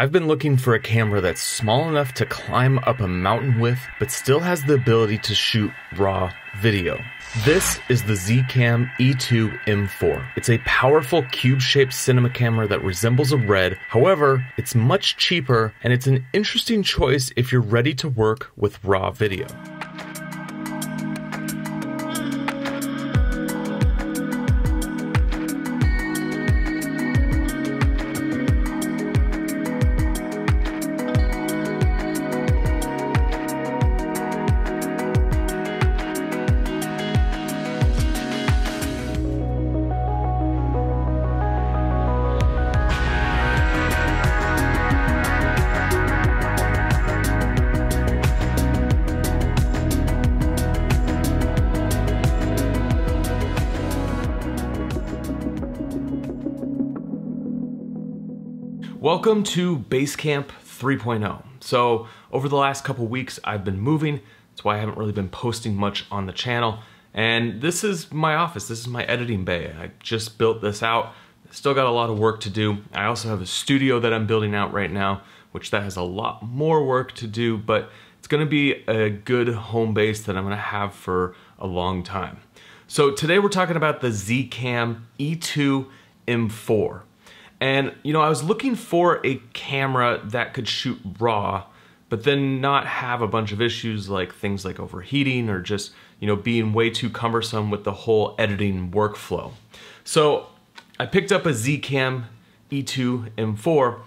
I've been looking for a camera that's small enough to climb up a mountain with, but still has the ability to shoot raw video. This is the Zcam E2 M4. It's a powerful cube-shaped cinema camera that resembles a RED. However, it's much cheaper and it's an interesting choice if you're ready to work with raw video. Welcome to Basecamp 3.0. So over the last couple weeks, I've been moving. That's why I haven't really been posting much on the channel. And this is my office. This is my editing bay. I just built this out. Still got a lot of work to do. I also have a studio that I'm building out right now, which that has a lot more work to do, but it's gonna be a good home base that I'm gonna have for a long time. So today we're talking about the Zcam E2 M4. And, you know, I was looking for a camera that could shoot raw, but then not have a bunch of issues like things like overheating or just, you know, being way too cumbersome with the whole editing workflow. So I picked up a Zcam E2 M4.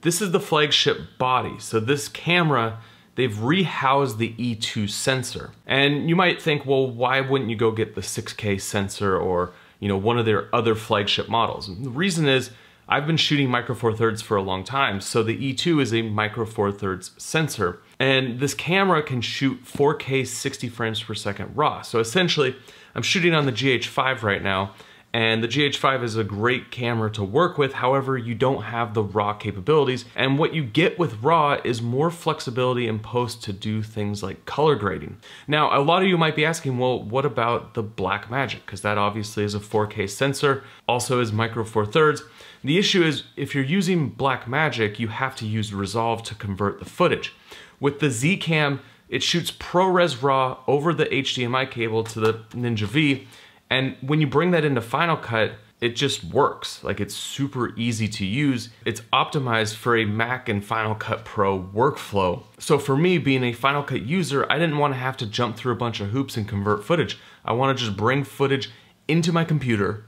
This is the flagship body. So this camera, they've rehoused the E2 sensor. And you might think, well, why wouldn't you go get the 6K sensor or, you know, one of their other flagship models? And the reason is I've been shooting micro four thirds for a long time, so the E2 is a micro four thirds sensor. And this camera can shoot 4K 60 frames per second RAW. So essentially, I'm shooting on the GH5 right now, and the GH5 is a great camera to work with, however, you don't have the RAW capabilities, and what you get with RAW is more flexibility in post to do things like color grading. Now, a lot of you might be asking, well, what about the Blackmagic? Because that obviously is a 4K sensor, also is micro four thirds, the issue is if you're using Blackmagic, you have to use Resolve to convert the footage. With the Zcam, it shoots ProRes RAW over the HDMI cable to the Ninja V, and when you bring that into Final Cut, it just works. Like it's super easy to use. It's optimized for a Mac and Final Cut Pro workflow. So for me, being a Final Cut user, I didn't want to have to jump through a bunch of hoops and convert footage. I want to just bring footage into my computer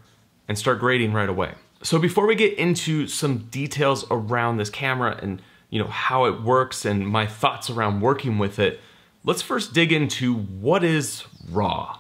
and start grading right away. So before we get into some details around this camera and you know how it works and my thoughts around working with it, let's first dig into what is RAW.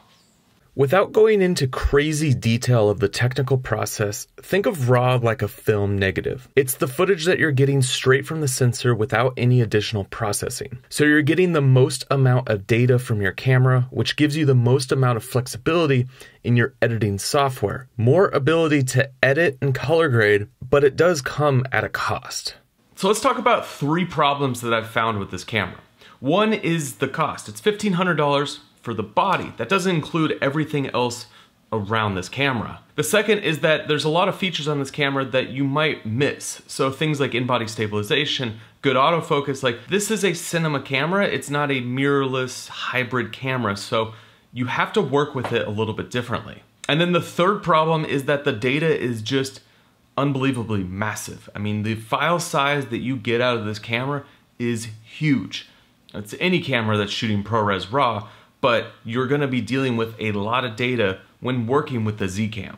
Without going into crazy detail of the technical process, think of RAW like a film negative. It's the footage that you're getting straight from the sensor without any additional processing. So you're getting the most amount of data from your camera, which gives you the most amount of flexibility in your editing software. More ability to edit and color grade, but it does come at a cost. So let's talk about three problems that I've found with this camera. One is the cost. It's $1,500 for the body. That doesn't include everything else around this camera. The second is that there's a lot of features on this camera that you might miss. So things like in-body stabilization, good autofocus, like this is a cinema camera, it's not a mirrorless hybrid camera, so you have to work with it a little bit differently. And then the third problem is that the data is just unbelievably massive. I mean, the file size that you get out of this camera is huge. It's any camera that's shooting ProRes RAW, but you're going to be dealing with a lot of data when working with the Zcam.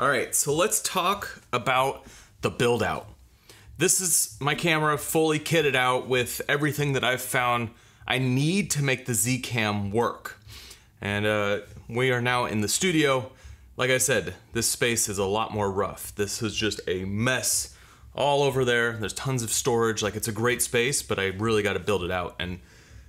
All right, so let's talk about the build out. This is my camera fully kitted out with everything that I've found I need to make the Z-Cam work. And uh, we are now in the studio. Like I said, this space is a lot more rough. This is just a mess all over there. There's tons of storage. Like it's a great space, but I really got to build it out. And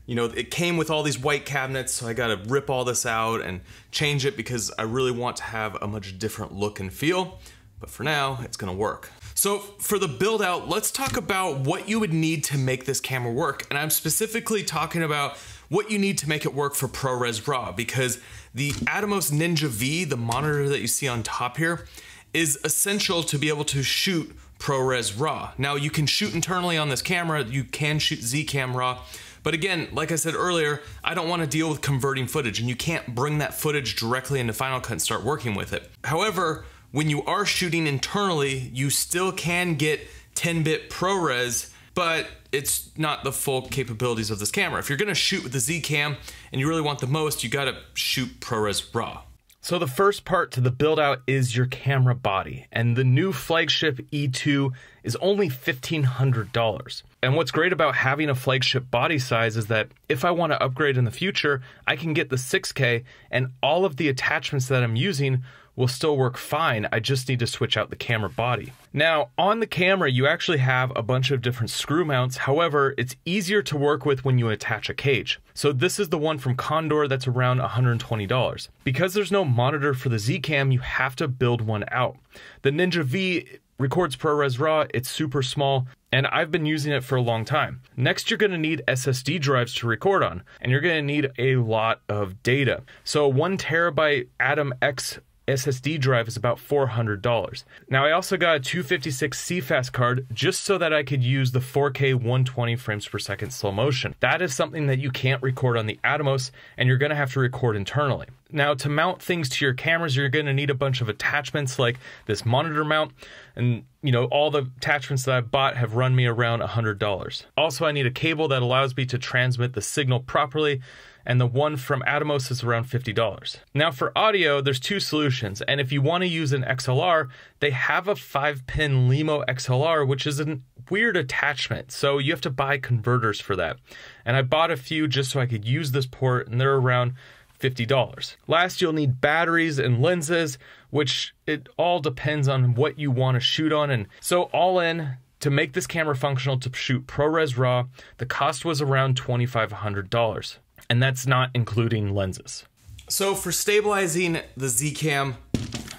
you know, it came with all these white cabinets, so I got to rip all this out and change it because I really want to have a much different look and feel. But for now, it's gonna work. So for the build out, let's talk about what you would need to make this camera work. And I'm specifically talking about what you need to make it work for ProRes RAW because the Atomos Ninja V, the monitor that you see on top here, is essential to be able to shoot ProRes RAW. Now you can shoot internally on this camera, you can shoot Zcam RAW, but again, like I said earlier, I don't want to deal with converting footage and you can't bring that footage directly into Final Cut and start working with it. However, when you are shooting internally, you still can get 10-bit ProRes, but it's not the full capabilities of this camera. If you're gonna shoot with the Z-Cam and you really want the most, you gotta shoot ProRes RAW. So the first part to the build out is your camera body, and the new flagship E2 is only $1,500. And what's great about having a flagship body size is that if I want to upgrade in the future, I can get the 6K and all of the attachments that I'm using will still work fine. I just need to switch out the camera body. Now, on the camera, you actually have a bunch of different screw mounts. However, it's easier to work with when you attach a cage. So this is the one from Kondor that's around $120. Because there's no monitor for the Z-Cam, you have to build one out. The Ninja V records ProRes RAW, it's super small, and I've been using it for a long time. Next, you're going to need SSD drives to record on, and you're going to need a lot of data. So, one terabyte AtomX SSD drive is about $400. Now, I also got a 256 CFast card just so that I could use the 4K 120 frames per second slow motion. That is something that you can't record on the Atomos, and you're going to have to record internally. Now, to mount things to your cameras, you're going to need a bunch of attachments like this monitor mount. And, you know, all the attachments that I bought have run me around $100. Also, I need a cable that allows me to transmit the signal properly and the one from Atomos is around $50. Now for audio, there's two solutions, and if you want to use an XLR, they have a 5-pin Lemo XLR, which is a weird attachment, so you have to buy converters for that. And I bought a few just so I could use this port, and they're around $50. Last, you'll need batteries and lenses, which it all depends on what you want to shoot on. And so all in, to make this camera functional to shoot ProRes RAW, the cost was around $2,500 and that's not including lenses. So for stabilizing the Z-Cam,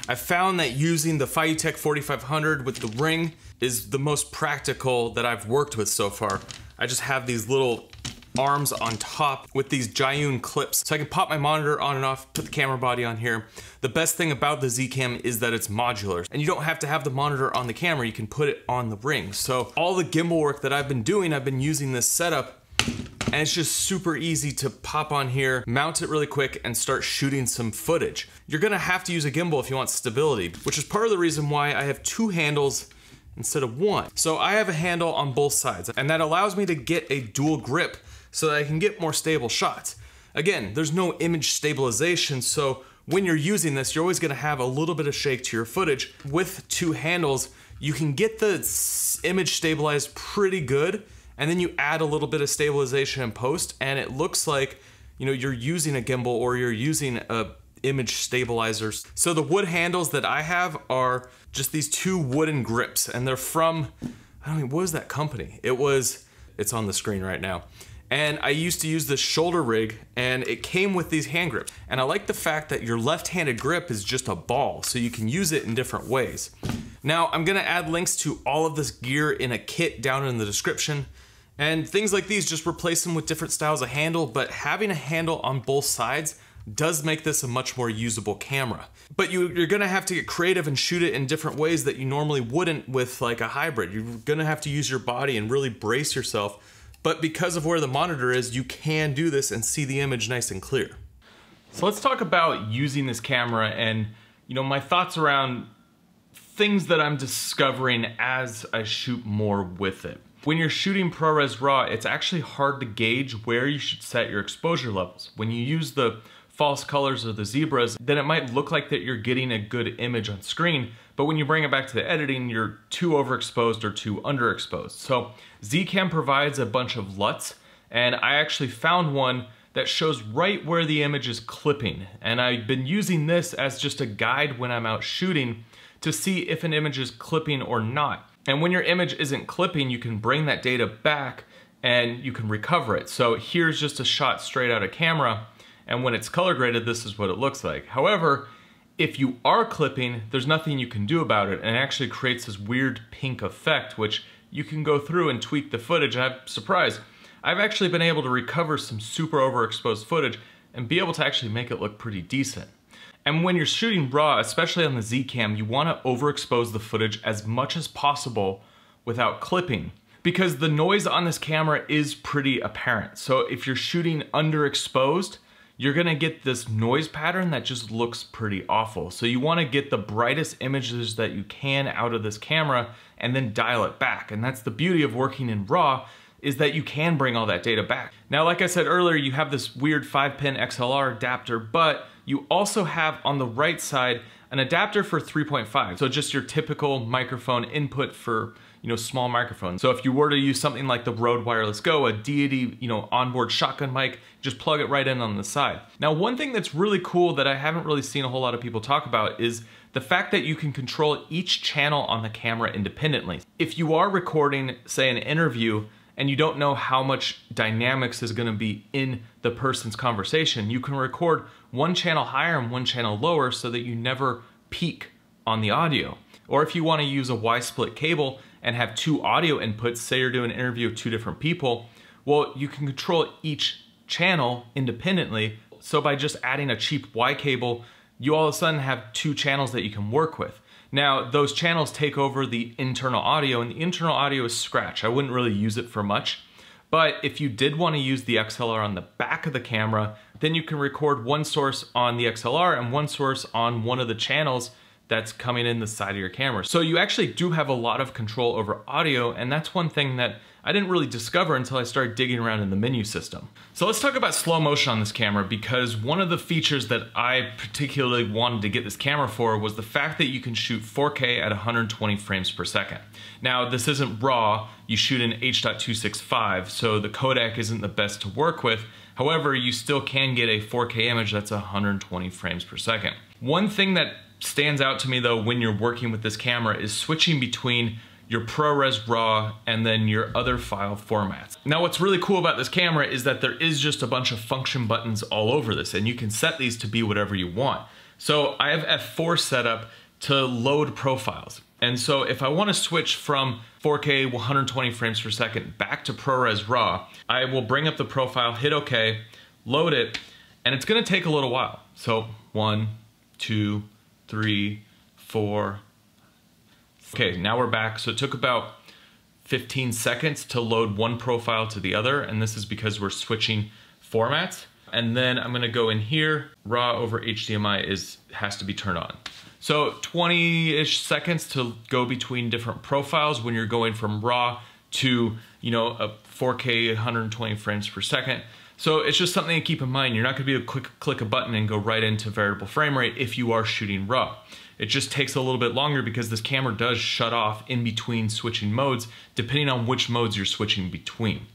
I found that using the FeiyuTech 4500 with the ring is the most practical that I've worked with so far. I just have these little arms on top with these Zhiyun clips. So I can pop my monitor on and off, put the camera body on here. The best thing about the Z-Cam is that it's modular and you don't have to have the monitor on the camera, you can put it on the ring. So all the gimbal work that I've been doing, I've been using this setup and it's just super easy to pop on here, mount it really quick, and start shooting some footage. You're gonna have to use a gimbal if you want stability, which is part of the reason why I have two handles instead of one. So I have a handle on both sides, and that allows me to get a dual grip so that I can get more stable shots. Again, there's no image stabilization, so when you're using this, you're always gonna have a little bit of shake to your footage. With two handles, you can get the image stabilized pretty good, and then you add a little bit of stabilization in post and it looks like you know you're using a gimbal or you're using a image stabilizers. So the wood handles that I have are just these two wooden grips and they're from I don't mean what was that company? It was it's on the screen right now. And I used to use this shoulder rig and it came with these hand grips. And I like the fact that your left-handed grip is just a ball so you can use it in different ways. Now I'm gonna add links to all of this gear in a kit down in the description. And things like these just replace them with different styles of handle, but having a handle on both sides does make this a much more usable camera. But you, are gonna have to get creative and shoot it in different ways that you normally wouldn't with like a hybrid. You're gonna have to use your body and really brace yourself. But because of where the monitor is, you can do this and see the image nice and clear. So let's talk about using this camera and you know my thoughts around things that I'm discovering as I shoot more with it. When you're shooting ProRes RAW, it's actually hard to gauge where you should set your exposure levels. When you use the false colors or the zebras, then it might look like that you're getting a good image on screen, but when you bring it back to the editing, you're too overexposed or too underexposed. So Zcam provides a bunch of LUTs, and I actually found one that shows right where the image is clipping. And I've been using this as just a guide when I'm out shooting to see if an image is clipping or not. And when your image isn't clipping, you can bring that data back and you can recover it. So here's just a shot straight out of camera. And when it's color graded, this is what it looks like. However, if you are clipping, there's nothing you can do about it. And it actually creates this weird pink effect, which you can go through and tweak the footage. And I'm surprised. I've actually been able to recover some super overexposed footage and be able to actually make it look pretty decent. And when you're shooting RAW, especially on the Z-Cam, you wanna overexpose the footage as much as possible without clipping because the noise on this camera is pretty apparent. So if you're shooting underexposed, you're gonna get this noise pattern that just looks pretty awful. So you wanna get the brightest images that you can out of this camera and then dial it back. And that's the beauty of working in RAW is that you can bring all that data back. Now, like I said earlier, you have this weird five pin XLR adapter, but you also have on the right side an adapter for 3.5. So just your typical microphone input for you know, small microphones. So if you were to use something like the Rode Wireless Go, a Deity, you know, onboard shotgun mic, just plug it right in on the side. Now, one thing that's really cool that I haven't really seen a whole lot of people talk about is the fact that you can control each channel on the camera independently. If you are recording, say, an interview, and you don't know how much dynamics is gonna be in the person's conversation, you can record one channel higher and one channel lower so that you never peak on the audio. Or if you wanna use a Y-split cable and have two audio inputs, say you're doing an interview with two different people, well, you can control each channel independently. So by just adding a cheap Y cable, you all of a sudden have two channels that you can work with. Now, those channels take over the internal audio, and the internal audio is scratch. I wouldn't really use it for much. But if you did want to use the XLR on the back of the camera, then you can record one source on the XLR and one source on one of the channels that's coming in the side of your camera. So you actually do have a lot of control over audio, and that's one thing that I didn't really discover until I started digging around in the menu system. So let's talk about slow motion on this camera because one of the features that I particularly wanted to get this camera for was the fact that you can shoot 4K at 120 frames per second. Now this isn't RAW, you shoot in H.265, so the codec isn't the best to work with, However, you still can get a 4K image that's 120 frames per second. One thing that stands out to me though when you're working with this camera is switching between your ProRes RAW, and then your other file formats. Now what's really cool about this camera is that there is just a bunch of function buttons all over this and you can set these to be whatever you want. So I have F4 set up to load profiles. And so if I wanna switch from 4K 120 frames per second back to ProRes RAW, I will bring up the profile, hit okay, load it, and it's gonna take a little while. So one, two, three, four, Okay, now we're back. So it took about 15 seconds to load one profile to the other, and this is because we're switching formats. And then I'm gonna go in here, RAW over HDMI is has to be turned on. So 20-ish seconds to go between different profiles when you're going from RAW to, you know, a 4K 120 frames per second. So it's just something to keep in mind. You're not gonna be able to click, click a button and go right into variable frame rate if you are shooting RAW. It just takes a little bit longer because this camera does shut off in between switching modes, depending on which modes you're switching between.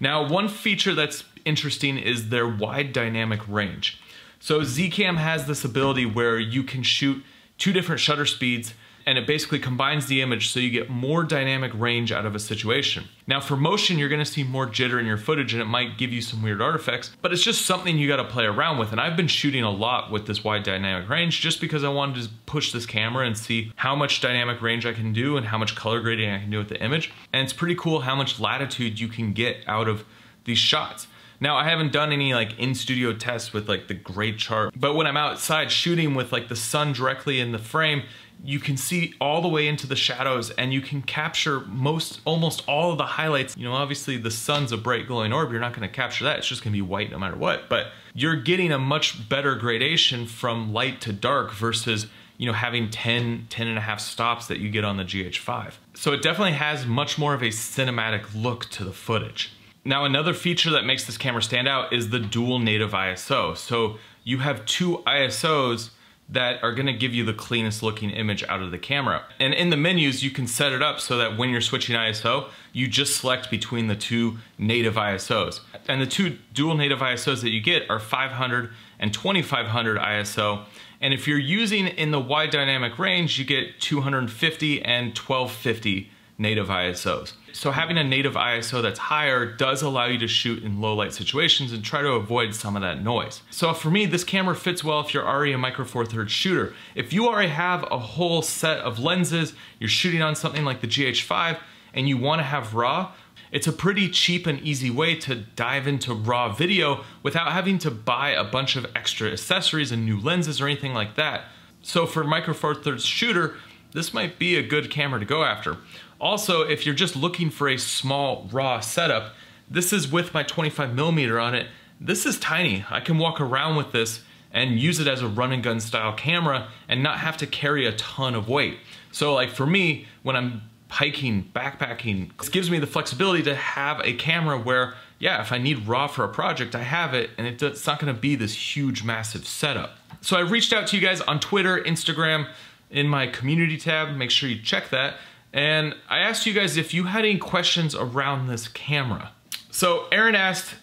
Now, one feature that's interesting is their wide dynamic range. So Zcam has this ability where you can shoot two different shutter speeds and it basically combines the image so you get more dynamic range out of a situation. Now for motion, you're gonna see more jitter in your footage and it might give you some weird artifacts, but it's just something you gotta play around with. And I've been shooting a lot with this wide dynamic range just because I wanted to push this camera and see how much dynamic range I can do and how much color grading I can do with the image. And it's pretty cool how much latitude you can get out of these shots. Now I haven't done any like in-studio tests with like the gray chart, but when I'm outside shooting with like the sun directly in the frame, you can see all the way into the shadows and you can capture most, almost all of the highlights. You know, obviously the sun's a bright glowing orb, you're not gonna capture that, it's just gonna be white no matter what, but you're getting a much better gradation from light to dark versus you know, having 10, 10 and a half stops that you get on the GH5. So it definitely has much more of a cinematic look to the footage. Now another feature that makes this camera stand out is the dual native ISO. So you have two ISOs that are gonna give you the cleanest looking image out of the camera. And in the menus, you can set it up so that when you're switching ISO, you just select between the two native ISOs. And the two dual native ISOs that you get are 500 and 2500 ISO. And if you're using in the wide dynamic range, you get 250 and 1250 native ISOs. So having a native ISO that's higher does allow you to shoot in low light situations and try to avoid some of that noise. So for me, this camera fits well if you're already a micro four thirds shooter. If you already have a whole set of lenses, you're shooting on something like the GH5 and you wanna have RAW, it's a pretty cheap and easy way to dive into raw video without having to buy a bunch of extra accessories and new lenses or anything like that. So for Micro Four Thirds shooter, this might be a good camera to go after. Also, if you're just looking for a small raw setup, this is with my 25 millimeter on it. This is tiny. I can walk around with this and use it as a run and gun style camera and not have to carry a ton of weight. So like for me, when I'm hiking, backpacking, this gives me the flexibility to have a camera where, yeah, if I need RAW for a project, I have it and it's not gonna be this huge, massive setup. So I reached out to you guys on Twitter, Instagram, in my community tab, make sure you check that. And I asked you guys if you had any questions around this camera. So Aaron asked,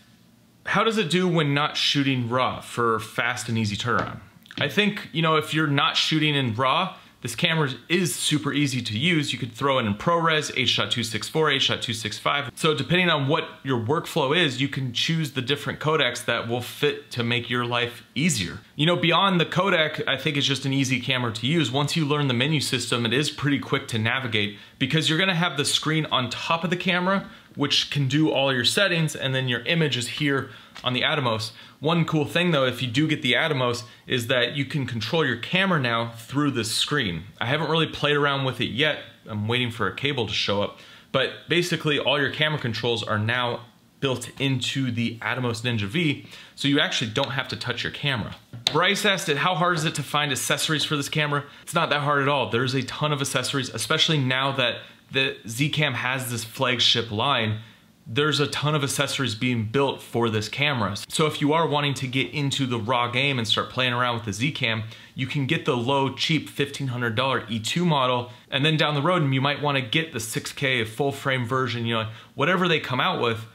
how does it do when not shooting RAW for fast and easy turnaround? I think, you know, if you're not shooting in RAW, this camera is super easy to use. You could throw it in ProRes, H.264, H.265. So depending on what your workflow is, you can choose the different codecs that will fit to make your life easier. You know, beyond the codec, I think it's just an easy camera to use. Once you learn the menu system, it is pretty quick to navigate because you're gonna have the screen on top of the camera, which can do all your settings, and then your image is here on the Atomos. One cool thing though, if you do get the Atomos, is that you can control your camera now through this screen. I haven't really played around with it yet. I'm waiting for a cable to show up. But basically all your camera controls are now built into the Atomos Ninja V, so you actually don't have to touch your camera. Bryce asked it, how hard is it to find accessories for this camera? It's not that hard at all. There's a ton of accessories, especially now that the Zcam has this flagship line there's a ton of accessories being built for this camera. So if you are wanting to get into the raw game and start playing around with the Z-Cam, you can get the low, cheap $1,500 E2 model, and then down the road, you might wanna get the 6K full frame version, you know, whatever they come out with,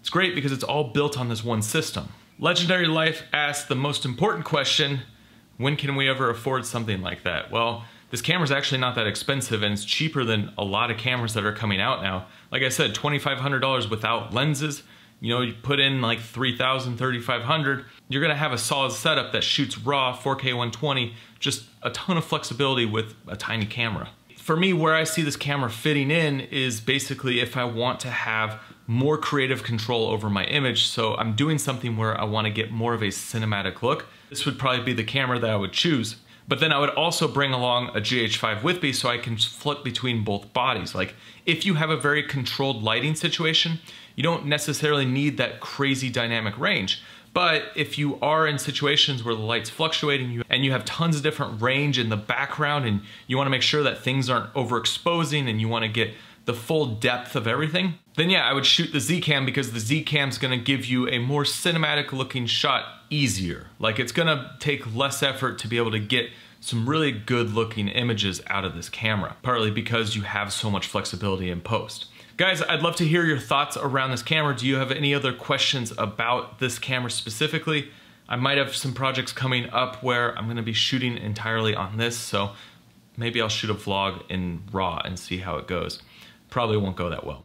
it's great because it's all built on this one system. Legendary Life asked the most important question, when can we ever afford something like that? Well, this camera's actually not that expensive and it's cheaper than a lot of cameras that are coming out now. Like I said, $2,500 without lenses. You know, you put in like 3,000, 3,500, you're gonna have a solid setup that shoots raw 4K 120, just a ton of flexibility with a tiny camera. For me, where I see this camera fitting in is basically if I want to have more creative control over my image. So I'm doing something where I wanna get more of a cinematic look. This would probably be the camera that I would choose. But then I would also bring along a GH5 with me so I can flip between both bodies. Like if you have a very controlled lighting situation, you don't necessarily need that crazy dynamic range. But if you are in situations where the light's fluctuating and you have tons of different range in the background and you wanna make sure that things aren't overexposing and you wanna get the full depth of everything, then yeah, I would shoot the Z-Cam because the Z-Cam's gonna give you a more cinematic looking shot easier. Like it's gonna take less effort to be able to get some really good looking images out of this camera, partly because you have so much flexibility in post. Guys, I'd love to hear your thoughts around this camera. Do you have any other questions about this camera specifically? I might have some projects coming up where I'm gonna be shooting entirely on this, so maybe I'll shoot a vlog in RAW and see how it goes probably won't go that well.